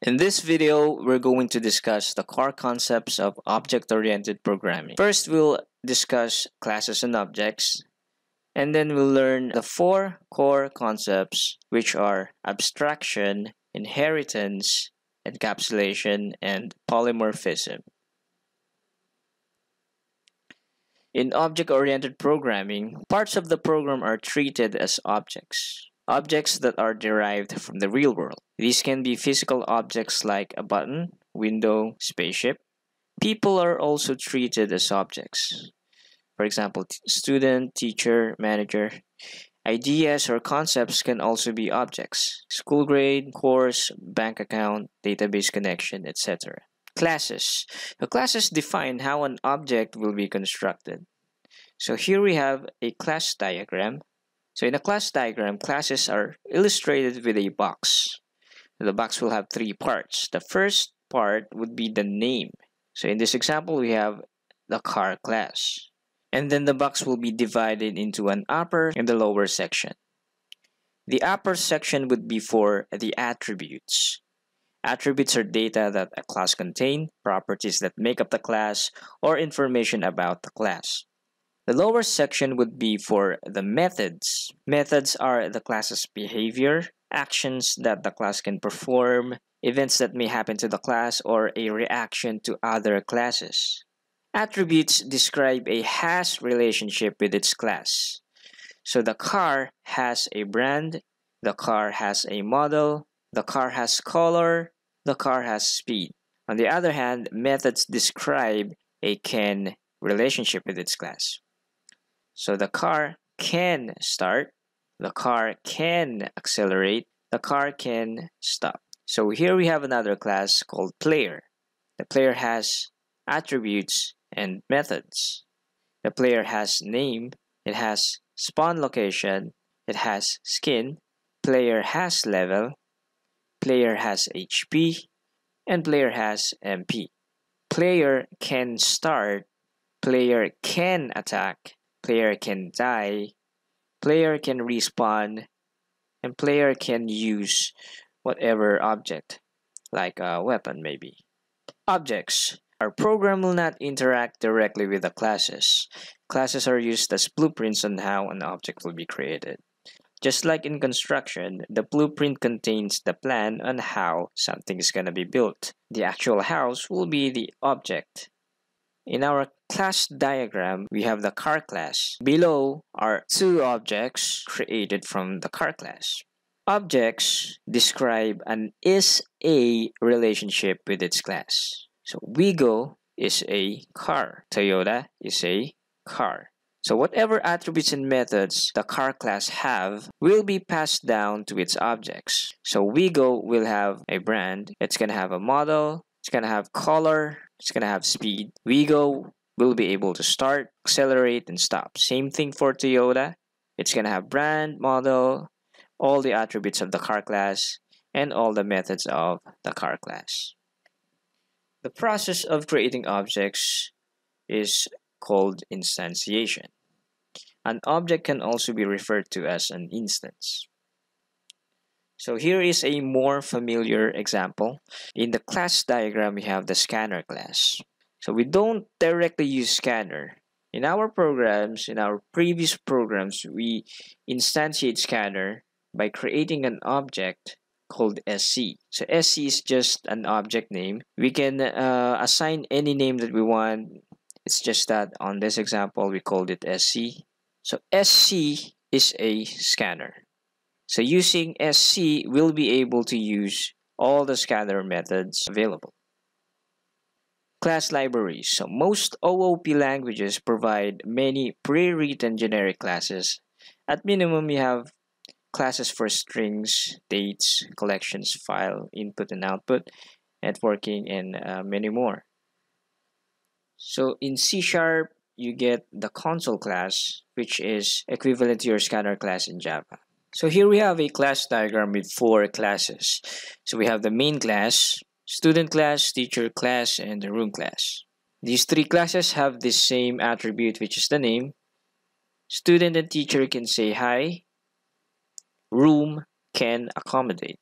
In this video, we're going to discuss the core concepts of object-oriented programming. First, we'll discuss classes and objects, and then we'll learn the four core concepts which are abstraction, inheritance, encapsulation, and polymorphism. In object-oriented programming, parts of the program are treated as objects objects that are derived from the real world. These can be physical objects like a button, window, spaceship. People are also treated as objects. For example, student, teacher, manager. Ideas or concepts can also be objects. School grade, course, bank account, database connection, etc. Classes. The classes define how an object will be constructed. So here we have a class diagram so in a class diagram, classes are illustrated with a box. The box will have three parts. The first part would be the name. So in this example, we have the car class. And then the box will be divided into an upper and the lower section. The upper section would be for the attributes. Attributes are data that a class contain, properties that make up the class, or information about the class. The lower section would be for the methods. Methods are the class's behavior, actions that the class can perform, events that may happen to the class, or a reaction to other classes. Attributes describe a has relationship with its class. So the car has a brand, the car has a model, the car has color, the car has speed. On the other hand, methods describe a can relationship with its class. So the car can start, the car can accelerate, the car can stop. So here we have another class called player. The player has attributes and methods. The player has name, it has spawn location, it has skin, player has level, player has HP, and player has MP. Player can start, player can attack, player can die, player can respawn, and player can use whatever object, like a weapon maybe. Objects. Our program will not interact directly with the classes. Classes are used as blueprints on how an object will be created. Just like in construction, the blueprint contains the plan on how something is going to be built. The actual house will be the object. In our class diagram, we have the car class. Below are two objects created from the car class. Objects describe an is-a relationship with its class. So Wigo is a car. Toyota is a car. So whatever attributes and methods the car class have will be passed down to its objects. So Wigo will have a brand, it's going to have a model, it's going to have color, it's going to have speed. Wigo will be able to start, accelerate, and stop. Same thing for Toyota. It's going to have brand, model, all the attributes of the car class, and all the methods of the car class. The process of creating objects is called instantiation. An object can also be referred to as an instance. So here is a more familiar example. In the class diagram, we have the scanner class. So we don't directly use scanner. In our programs, in our previous programs, we instantiate scanner by creating an object called SC. So SC is just an object name. We can uh, assign any name that we want. It's just that on this example, we called it SC. So SC is a scanner. So using SC, we'll be able to use all the scanner methods available. Class libraries. So most OOP languages provide many pre-written generic classes. At minimum, you have classes for strings, dates, collections, file, input and output, networking, and uh, many more. So in C Sharp, you get the console class, which is equivalent to your scanner class in Java. So here we have a class diagram with four classes. So we have the main class, student class, teacher class, and the room class. These three classes have the same attribute which is the name. Student and teacher can say hi. Room can accommodate.